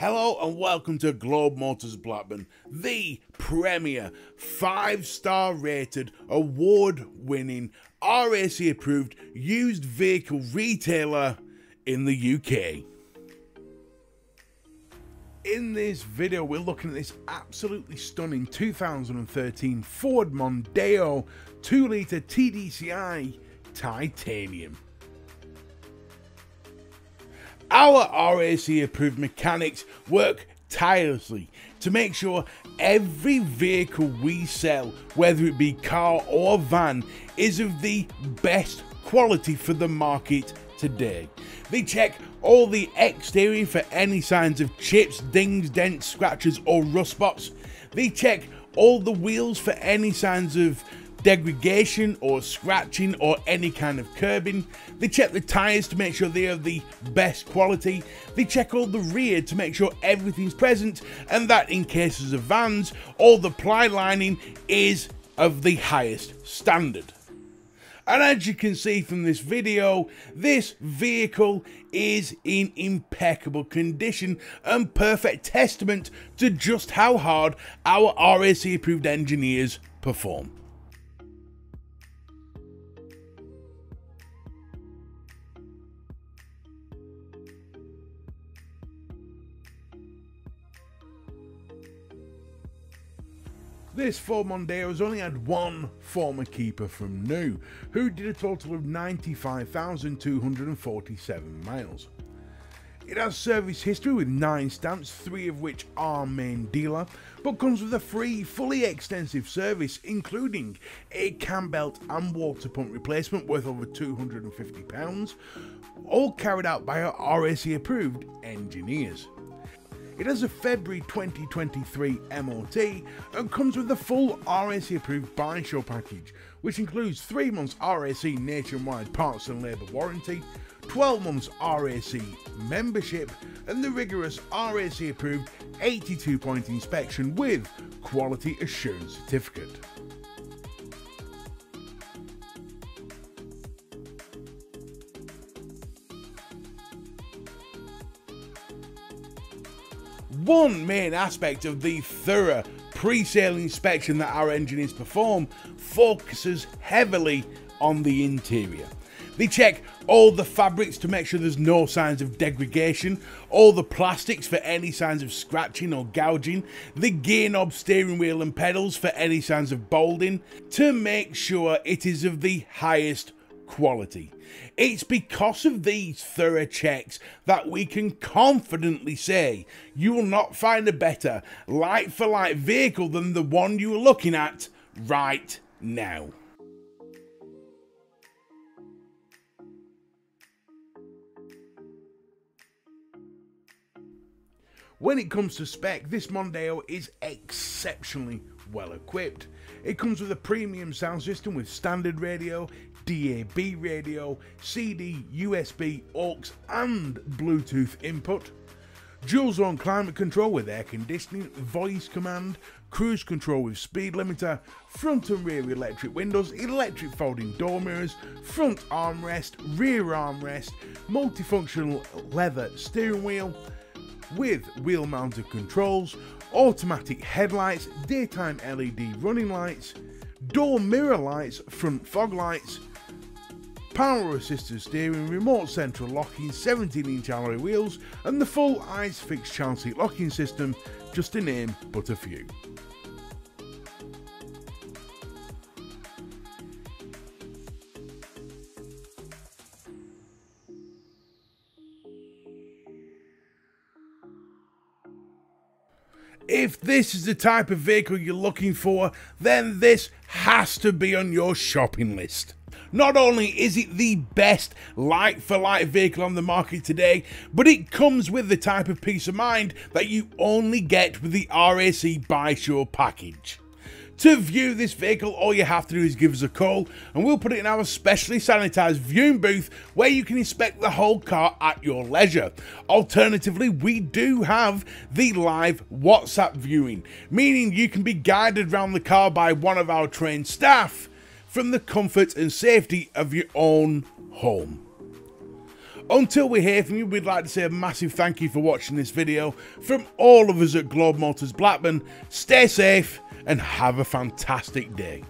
Hello and welcome to Globe Motors Blackburn, the premier five star rated, award winning, RAC approved used vehicle retailer in the UK. In this video, we're looking at this absolutely stunning 2013 Ford Mondeo 2 litre TDCI Titanium. Our RAC approved mechanics work tirelessly to make sure every vehicle we sell, whether it be car or van, is of the best quality for the market today. They check all the exterior for any signs of chips, dings, dents, scratches, or rust spots. They check all the wheels for any signs of degradation or scratching or any kind of curbing. They check the tyres to make sure they are the best quality. They check all the rear to make sure everything's present and that in cases of vans, all the ply lining is of the highest standard. And as you can see from this video, this vehicle is in impeccable condition and perfect testament to just how hard our RAC approved engineers perform. This Ford Mondeo has only had one former keeper from new, who did a total of 95,247 miles. It has service history with 9 stamps, 3 of which are main dealer, but comes with a free, fully extensive service including a cam belt and water pump replacement worth over £250, all carried out by our RAC approved engineers. It has a February 2023 MOT and comes with a full RAC approved Buysure package, which includes 3 months RAC nationwide parts and labour warranty, 12 months RAC membership, and the rigorous RAC approved 82 point inspection with quality assurance certificate. One main aspect of the thorough pre-sale inspection that our engineers perform focuses heavily on the interior. They check all the fabrics to make sure there's no signs of degradation, all the plastics for any signs of scratching or gouging, the gear knob, steering wheel and pedals for any signs of balding, to make sure it is of the highest quality. It's because of these thorough checks that we can confidently say you will not find a better light for light vehicle than the one you are looking at right now. When it comes to spec, this Mondeo is exceptionally well equipped. It comes with a premium sound system with standard radio, DAB radio, CD, USB, aux and Bluetooth input. Dual zone climate control with air conditioning, voice command, cruise control with speed limiter, front and rear electric windows, electric folding door mirrors, front armrest, rear armrest, multifunctional leather steering wheel with wheel mounted controls, automatic headlights, daytime LED running lights, door mirror lights, front fog lights, power assisted steering, remote central locking, 17 inch alloy wheels, and the full ISOFIX child seat locking system, just to name but a few. If this is the type of vehicle you're looking for, then this has to be on your shopping list. Not only is it the best light for light vehicle on the market today, but it comes with the type of peace of mind that you only get with the RAC Buysure package. To view this vehicle, all you have to do is give us a call and we'll put it in our specially sanitised viewing booth where you can inspect the whole car at your leisure. Alternatively, we do have the live WhatsApp viewing, meaning you can be guided around the car by one of our trained staff from the comfort and safety of your own home. Until we hear from you, we'd like to say a massive thank you for watching this video. From all of us at Globe Motors Blackburn, stay safe and have a fantastic day.